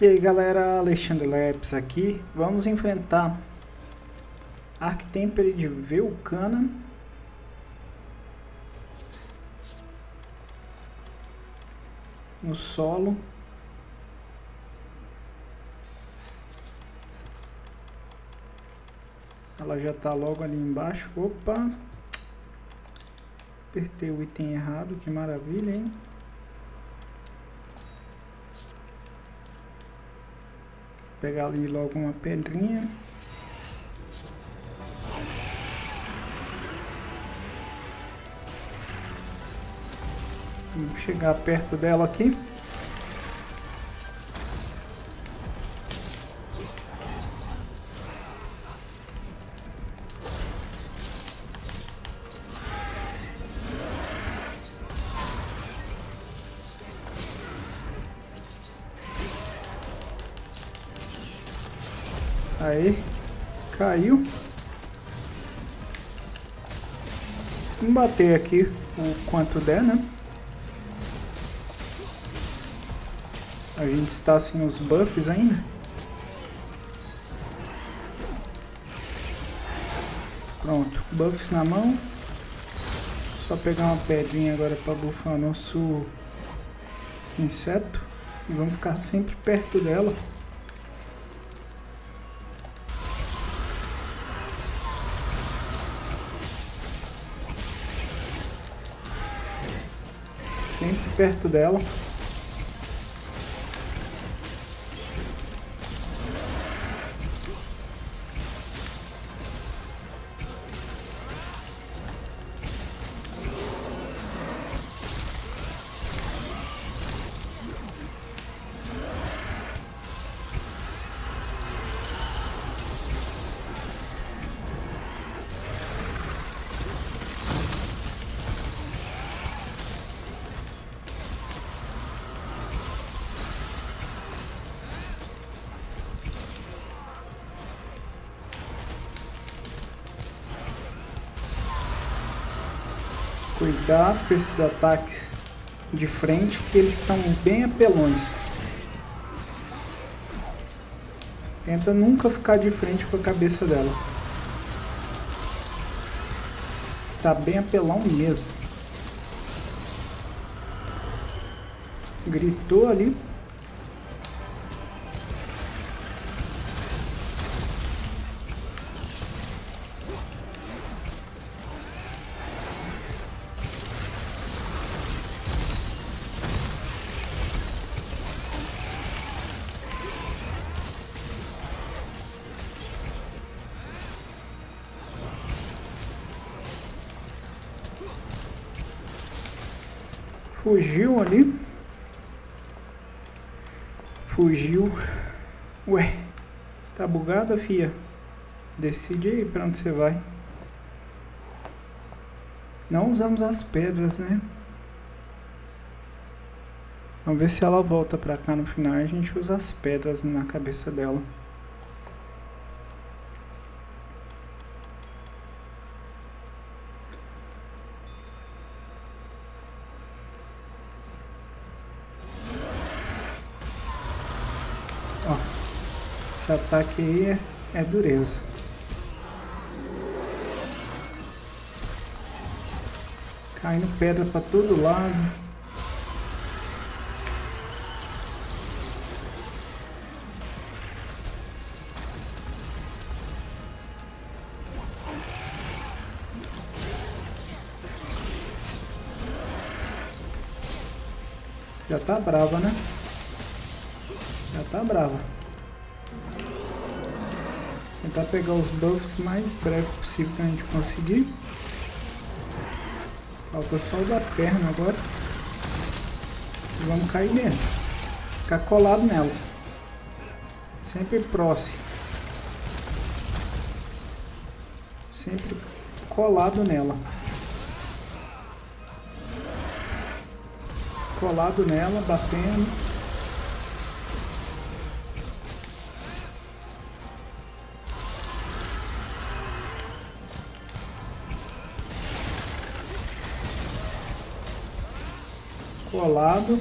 E aí galera, Alexandre Leps aqui. Vamos enfrentar Arctempere de Vulcana. No solo. Ela já está logo ali embaixo. Opa! Apertei o item errado, que maravilha, hein? Pegar ali logo uma pedrinha. Vamos chegar perto dela aqui. Aí, caiu. Vamos bater aqui o quanto der, né? A gente está sem os buffs ainda. Pronto, buffs na mão. Só pegar uma pedrinha agora para bufar nosso inseto. E vamos ficar sempre perto dela. Perto dela. Cuidado com esses ataques de frente, que eles estão bem apelões. Tenta nunca ficar de frente com a cabeça dela. Tá bem apelão mesmo. Gritou ali. Fugiu ali. Fugiu. Ué, tá bugada, fia? Decide aí pra onde você vai. Não usamos as pedras, né? Vamos ver se ela volta pra cá no final. A gente usa as pedras na cabeça dela. Esse ataque aí é, é dureza. Caindo pedra para todo lado. Já tá brava, né? Tá brava. Tentar pegar os buffs mais breve possível que a gente conseguir. Falta só o da perna agora. E vamos cair dentro. Ficar colado nela. Sempre próximo. Sempre colado nela. Colado nela, batendo. trollado.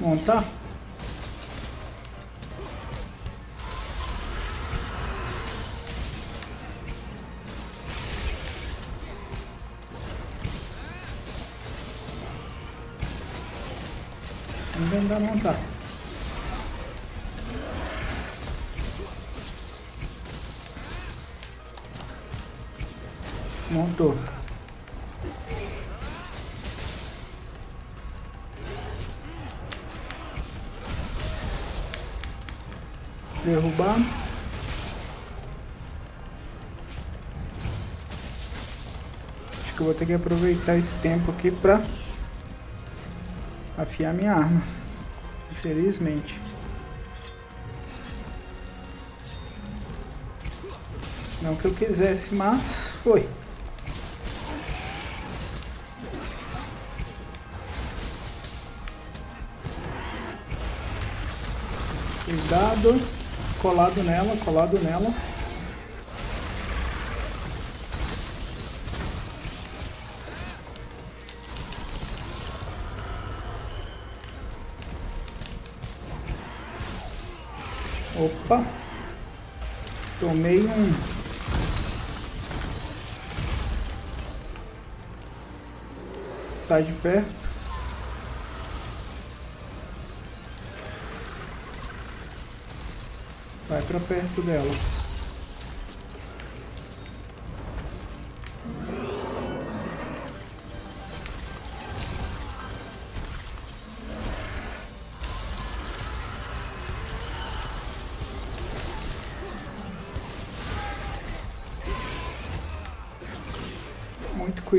Montar? Montar. Montou. Derrubar. Acho que eu vou ter que aproveitar esse tempo aqui pra afiar minha arma. Infelizmente. Não que eu quisesse, mas foi. Cuidado. Colado nela, colado nela. Opa! Tomei um... Sai de perto. Vai pra perto dela.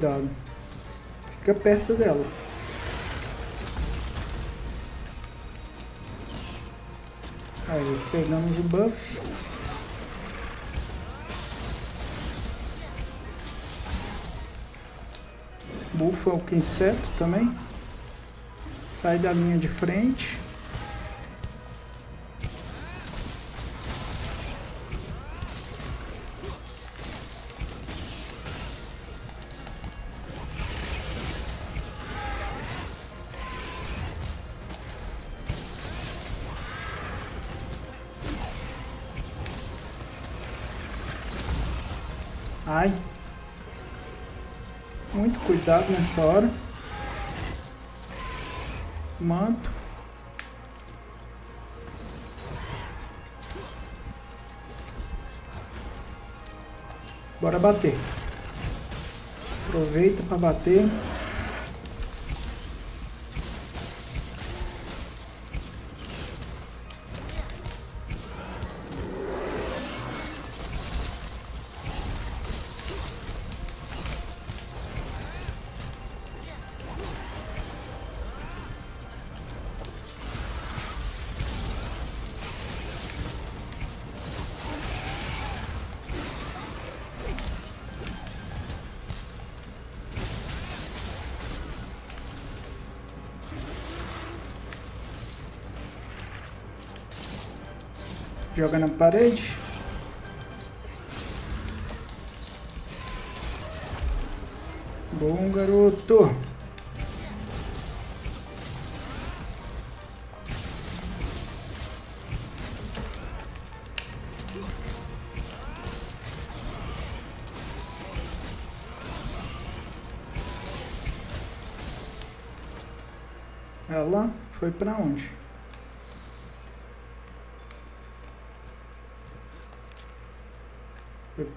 Cuidado. Fica perto dela. Aí, pegamos o buff. Bufa o inseto também. Sai da linha de frente. Cuidado nessa hora. Manto. Bora bater. Aproveita para bater. Joga na parede. Bom, garoto. Ela foi pra onde?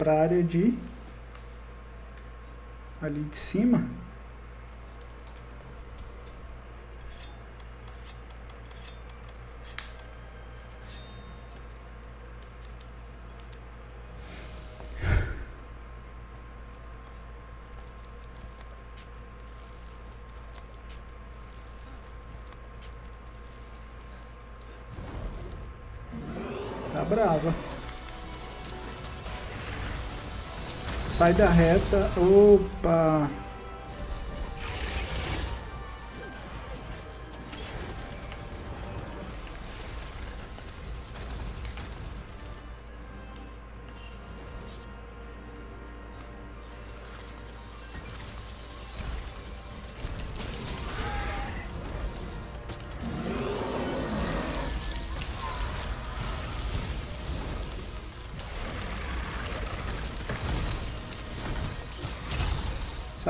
Para a área de ali de cima. Tá brava. Sai da reta. Opa!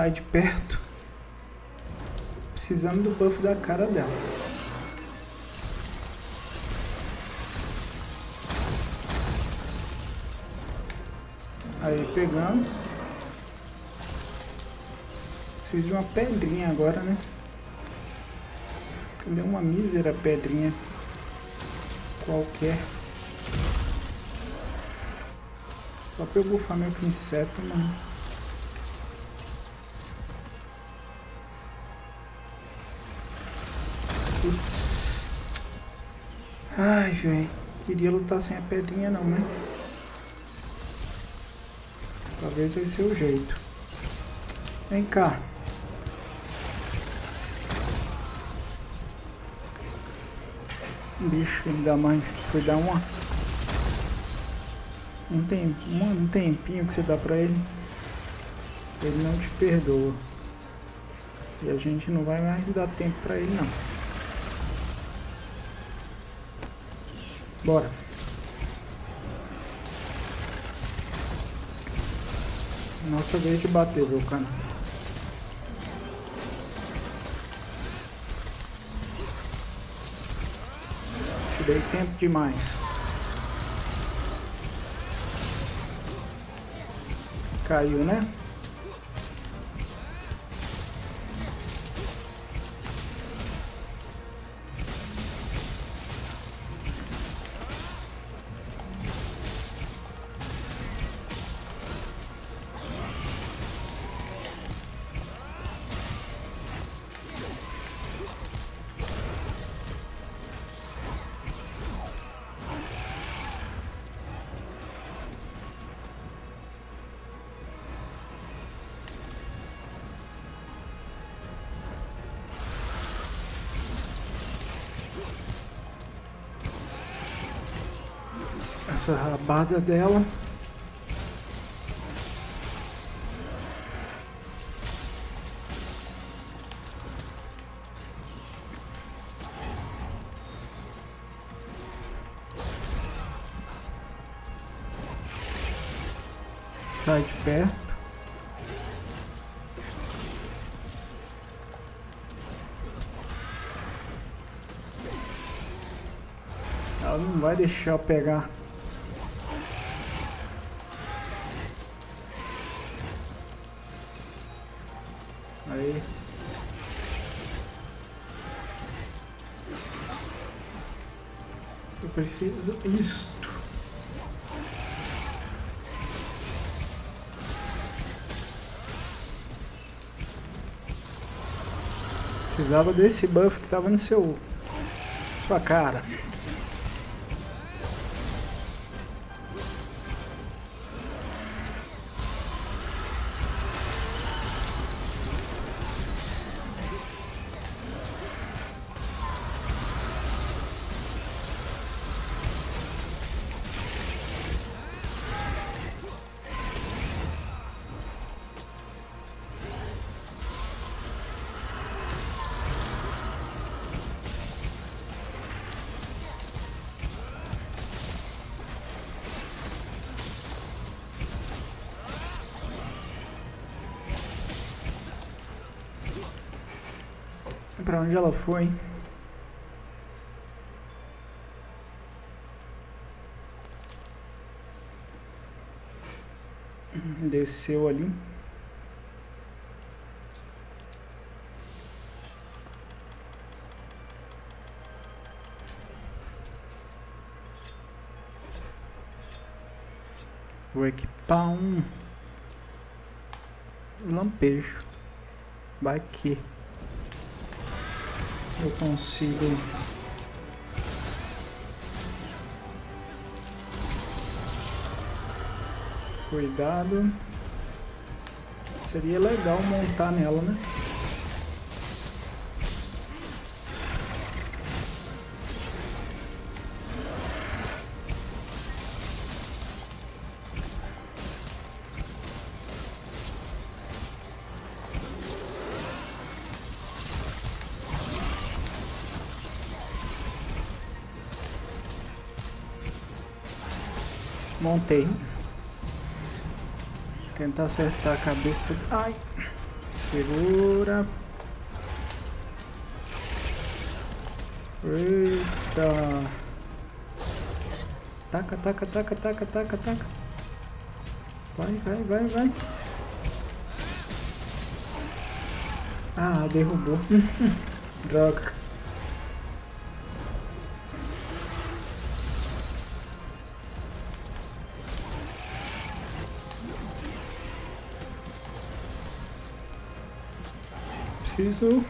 Sai de perto. Precisando do buff da cara dela. Aí pegamos. Preciso de uma pedrinha agora, né? Cadê uma mísera pedrinha? Qualquer. Só pra eu bufar meu inseto, mano. Putz. Ai, velho. Queria lutar sem a pedrinha não, né? Talvez vai ser o jeito. Vem cá. Bicho, dá mais. Foi dar uma. Um, tempo, um tempinho que você dá pra ele. Ele não te perdoa. E a gente não vai mais dar tempo pra ele não. Bora. Nossa vez de bater, Vulcano. Te dei tempo demais. Caiu, né? Essa rabada dela. Sai de perto. Ela não vai deixar eu pegar. Precisava desse buff que tava no seu sua cara. Onde ela foi? Desceu ali. Vou equipar um lampejo. Vai que eu consigo. Cuidado. Seria legal montar nela né Montei. Tentar acertar a cabeça. Ai. Segura. Eita. Taca, taca, taca, taca, taca, taca. Vai, vai, vai, vai. Ah, derrubou. Droga. Preciso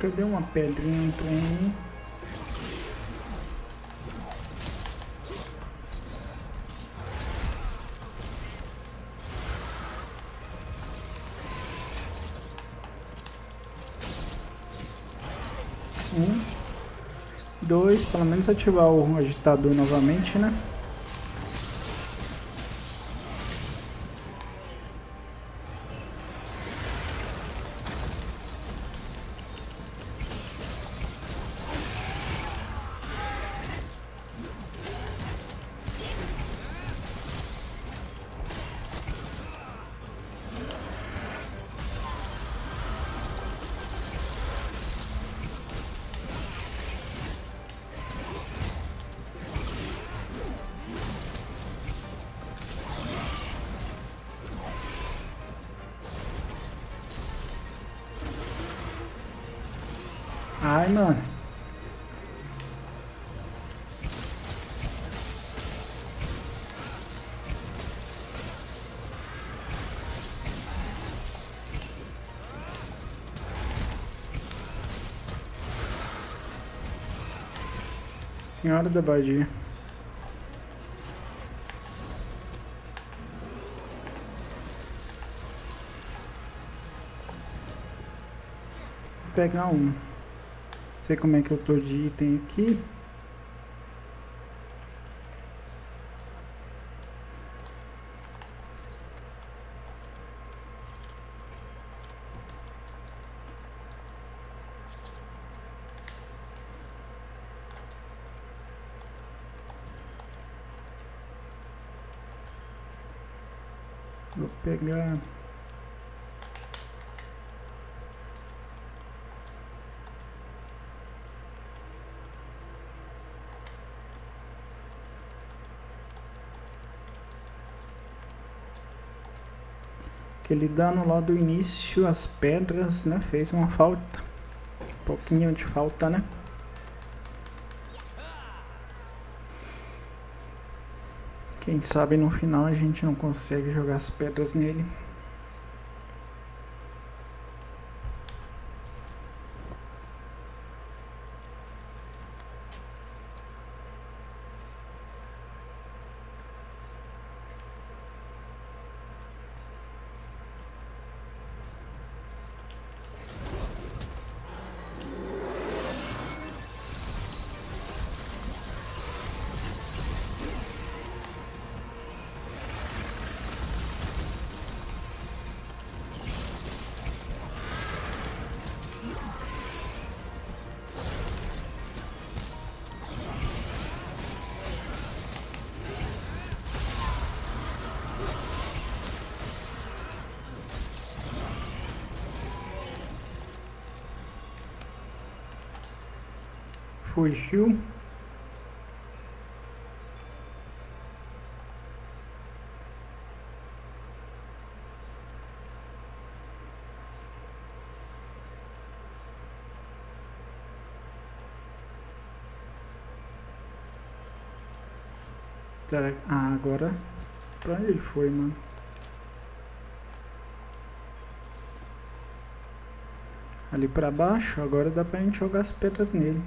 Cadê uma pedrinha pra mim? dois, pelo menos ativar o agitador novamente, né? Ai, mano. Senhora da Badia. Pegar um sei como é que eu tô de item aqui. Vou pegar Aquele dano lá do início, as pedras, né? Fez uma falta. Um pouquinho de falta, né? Quem sabe no final a gente não consegue jogar as pedras nele. Fugiu. Ah, agora... Pra ele foi, mano? Ali pra baixo, agora dá pra gente jogar as pedras nele.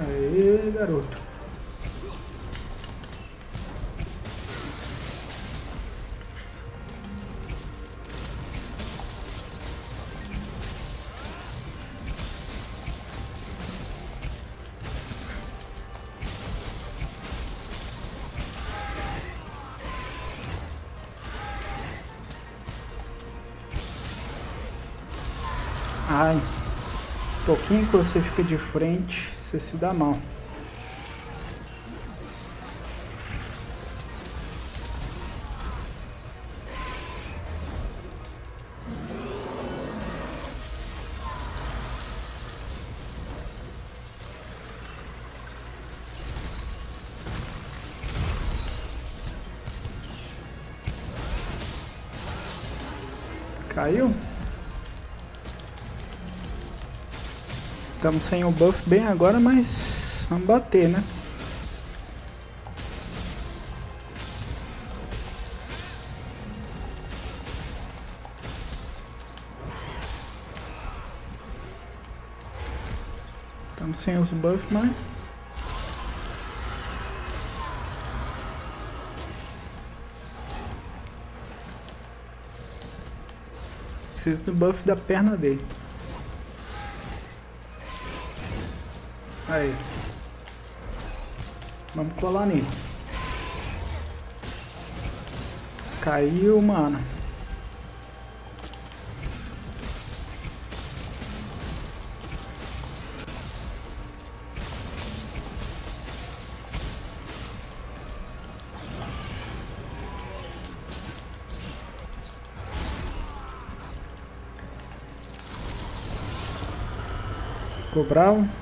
Aê, garoto. Pouquinho que você fica de frente, você se dá mal. Caiu? Estamos sem o buff bem agora, mas vamos bater, né? Estamos sem os buffs, mas... Preciso do buff da perna dele. Aí. Vamos colar nele. Caiu, mano. Ficou bravo.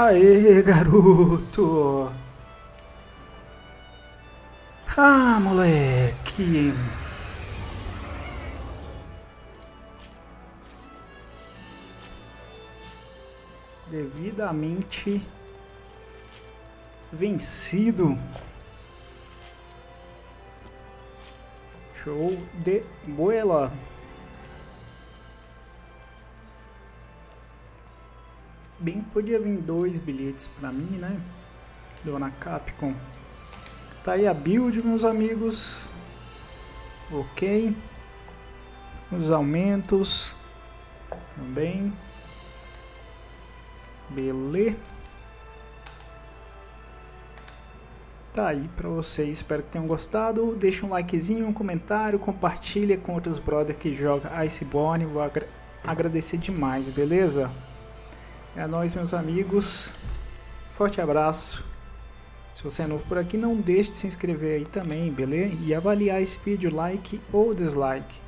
Aê, garoto! Ah, moleque! Devidamente vencido. Show de bola. Bem podia vir dois bilhetes pra mim, né? Dona Capcom. Tá aí a build, meus amigos. Ok. Os aumentos. Também. Beleza. Tá aí pra vocês, espero que tenham gostado. Deixa um likezinho, um comentário, compartilha com outros brothers que jogam Iceborne. Vou agra agradecer demais, beleza? É nóis, meus amigos. Forte abraço. Se você é novo por aqui, não deixe de se inscrever aí também, beleza? E avaliar esse vídeo, like ou dislike.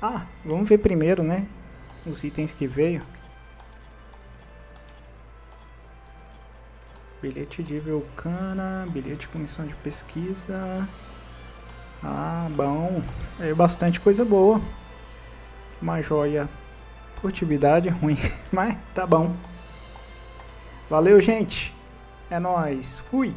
Ah, vamos ver primeiro, né? Os itens que veio. Bilhete de Vulcana, bilhete de comissão de pesquisa. Ah, bom. É bastante coisa boa. Uma joia Furtividade é ruim, mas tá bom. Valeu, gente. É nóis. Fui.